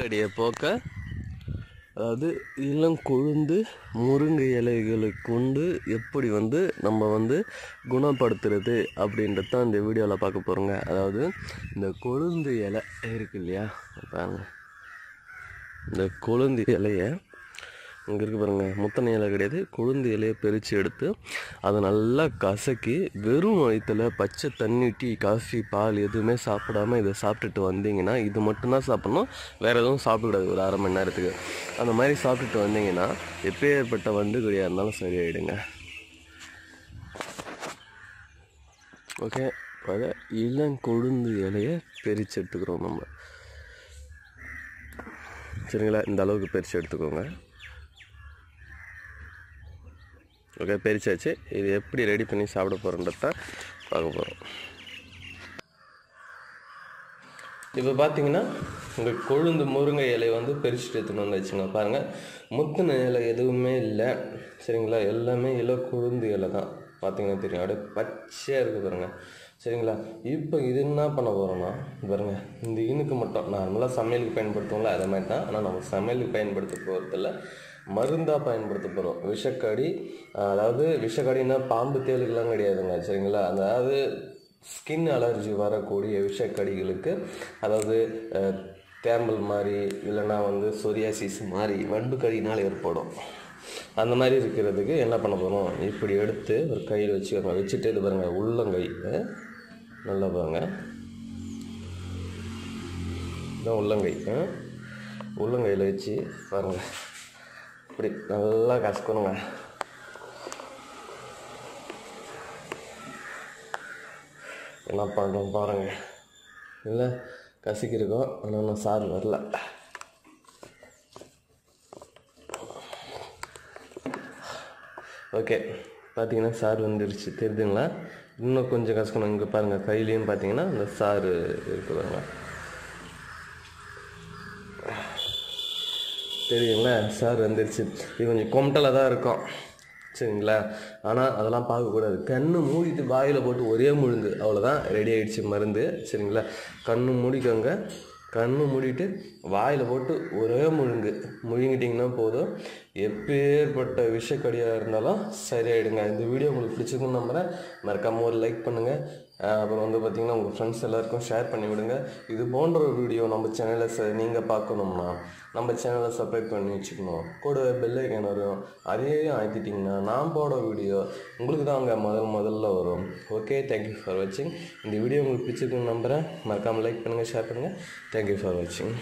அடியை போக்க அதாவது இளம் கொழுந்து முருங்கை இலைகளை கொண்டு எப்படி வந்து நம்ம வந்து குணப்படுத்துறது அப்படின்றது தான் இந்த வீடியோவில் பார்க்க போகிறோங்க அதாவது இந்த கொழுந்து இலை இருக்கு இல்லையா? பாருங்க. இந்த கொழுந்து இலையை இங்கே இருக்குது பாருங்க. முத்தனை இலை கிடையாது. கொழுந்து இலையை பிரித்து எடுத்து அதை நல்லா கசக்கி வெறும் வயிற்றில் பச்சை தண்ணி டீ காஃபி பால் எதுவுமே சாப்பிடாம இதை சாப்பிட்டுட்டு வந்தீங்கன்னா இது மட்டும்தான் சாப்பிட்ணும். வேறு எதுவும் சாப்பிடக்கூடாது. ஒரு அரை மணி நேரத்துக்கு. அந்த மாதிரி சாப்பிட்டுட்டு வந்தீங்கன்னா எப்பேற்பட்ட வந்து கிடையாது இருந்தாலும் சரியாயிடுங்க. ஓகே அதை இளங்கொழுந்து இலையை பிரித்து எடுத்துக்கிறோம் நம்ம. சரிங்களா? இந்த அளவுக்கு பிரித்து எடுத்துக்கோங்க. ஓகே பெரிச்சாச்சு. இது எப்படி ரெடி பண்ணி சாப்பிட போகிறோன்றத பார்க்க போகிறோம் இப்போ பார்த்தீங்கன்னா உங்கள் கொழுந்து முருங்கை இலையை வந்து பிரிச்சுட்டு எடுத்துன்னு வந்து வச்சுங்க. பாருங்கள் முத்தின இலை எதுவுமே இல்லை. சரிங்களா? எல்லாமே இலை கொழுந்து இலை தான். பார்த்தீங்கன்னா தெரியும். அப்படியே பச்சையாக இருக்குது பாருங்கள் சரிங்களா? இப்போ இது என்ன பண்ண போகிறோம்னா பாருங்க இந்த இனுக்கு மட்டும். நார்மலாக சமையலுக்கு பயன்படுத்துவோம்ல அதே மாதிரி தான். ஆனால் நம்ம சமையலுக்கு பயன்படுத்த போகிறதில்ல மருந்தாக பயன்படுத்த போகிறோம் விஷக்கடி அதாவது விஷக்கடின்னா பாம்பு தேளுக்கெல்லாம் கிடையாதுங்க சரிங்களா? அதாவது ஸ்கின் அலர்ஜி வரக்கூடிய விஷக்கடிகளுக்கு அதாவது தேம்பல் மாதிரி இல்லைன்னா வந்து சொரியாசிஸ் மாதிரி வண்டு கடினால் ஏற்படும். அந்த மாதிரி இருக்கிறதுக்கு என்ன பண்ண போகிறோம் இப்படி எடுத்து ஒரு கையில் வச்சுக்கோங்க வச்சுட்டு இது பாருங்கள் உள்ளங்கை நல்லா பாருங்க. இதான் உள்ளங்கை உள்ளங்கையில் வச்சு பாருங்கள் இப்படி நல்லா கசக்கணுங்க. என்ன பண்ணுறோம் பாருங்க. இல்லை கசக்கிருக்கோம். ஆனால் நான் சார் வரல. ஓகே பார்த்தீங்கன்னா சாறு வந்துருச்சு. தெரியுதுங்களா? இன்னும் கொஞ்சம் கசக்கணும். இங்கே பாருங்கள் கையிலையும் பார்த்தீங்கன்னா அந்த சாறு இருக்கு தெரியுங்களா சார் வந்துருச்சு. இது கொஞ்சம் கொமட்டலாக தான் இருக்கும். சரிங்களா? ஆனால் அதெல்லாம் பார்க்கக்கூடாது. கண்ணு மூடிட்டு வாயில் போட்டு ஒரே முழுங்கு. அவ்வளோதான் ரெடி ஆகிடுச்சு மருந்து. சரிங்களா? கண்ணு மூடிக்கோங்க. கண்ணு மூடிட்டு வாயில் போட்டு ஒரே முழுங்கு. முழுங்கிட்டிங்கன்னா போதும். எப்பேற்பட்ட விஷக்கடியாக இருந்தாலும் சரியாயிடுங்க. இந்த வீடியோ உங்களுக்கு பிடிச்சிருக்குன்னு நம்புகிறேன் மறக்காமல் ஒரு லைக் பண்ணுங்கள் அப்புறம் வந்து பார்த்திங்கன்னா உங்கள் ஃப்ரெண்ட்ஸ் எல்லாருக்கும் ஷேர் பண்ணி விடுங்க. இது போன்ற ஒரு வீடியோ நம்ம சேனலில் ச நீங்கள் பார்க்கணும்னா நம்ம சேனலை சப்ஸ்கிரைப் பண்ணி வச்சுக்கணும். கூட பெல் ஐக்கான் வரும். அதையும் ஆழ்த்திட்டிங்கன்னா நான் போட வீடியோ உங்களுக்கு தான் அங்கே முதல் முதல்ல வரும். ஓகே தேங்க்யூ ஃபார் வாட்சிங் இந்த வீடியோ உங்களுக்கு பிடிச்சிருக்குன்னு நம்புகிறேன் மறக்காமல் லைக் பண்ணுங்கள் ஷேர் பண்ணுங்கள் தேங்க்யூ ஃபார் வாட்சிங்